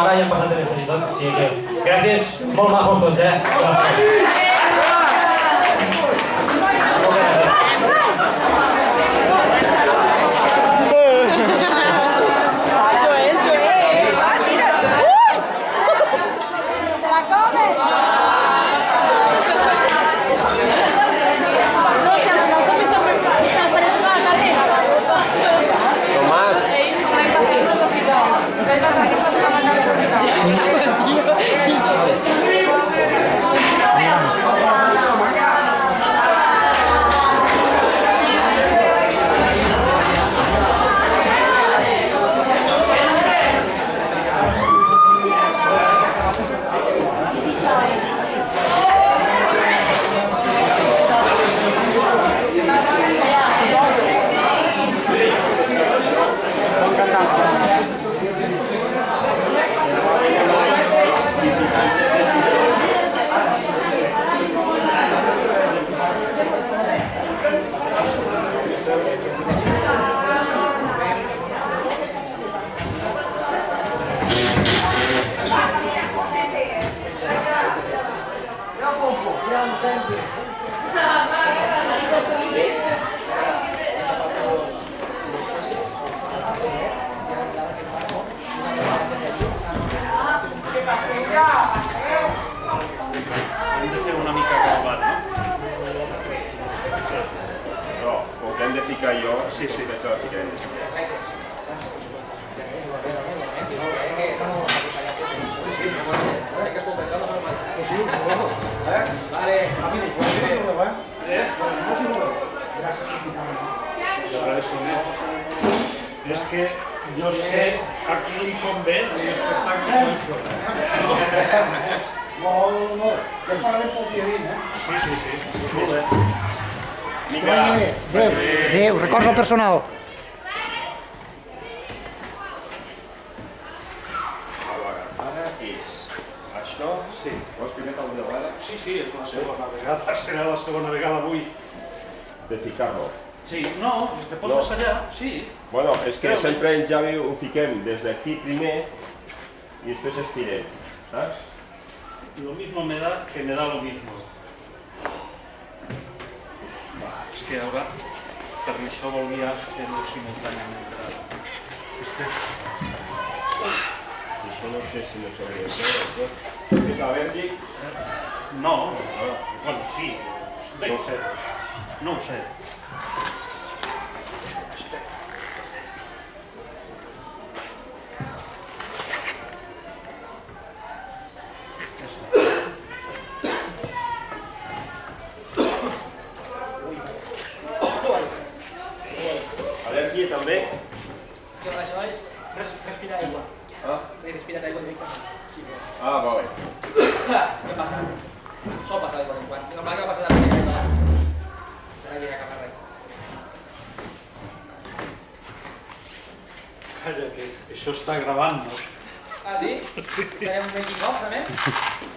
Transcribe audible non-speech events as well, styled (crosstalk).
ara i hem passat de les 6, doncs, sí que... Gràcies, molt majos tots, eh? Gràcies. ficar jo, sí, sí, vaig a ficar més. Sí, sí, no, Vale, rápido. ¿Eh? ¿eh? ¿eh? Es que yo sé a qui li convé l'espectacle. no. molt. Jo parlaré pel violín, eh? Sí, sí, sí. Molt bé. Mica. Adéu, adéu. Records al personal. Ara és no? Sí. Vols que primer alguna ara? Sí, sí, és la segona sí? vegada. Serà la segona vegada avui. De picar-lo. Sí, no, te poses no. allà, sí. Bueno, és que Creu sempre en Javi ho fiquem des d'aquí primer i després estirem, saps? Lo mismo me da que me da lo mismo. Va, és que ara, per això volia fer-ho simultàniament. Este... Yo no sé si lo sabía. ¿Empieza a Verdi? No, bueno, sí. Deve ser. Non sei. Alergia també? que passa, nois? Respira aigua. Ah. Respírate de. Sí, pero... Ah, vale. ¿Qué pasa? Solo pasa de cuando en cuando. Normal que Calla, que eso está grabando. ¿Ah, sí? ¿Tenemos un también? (laughs)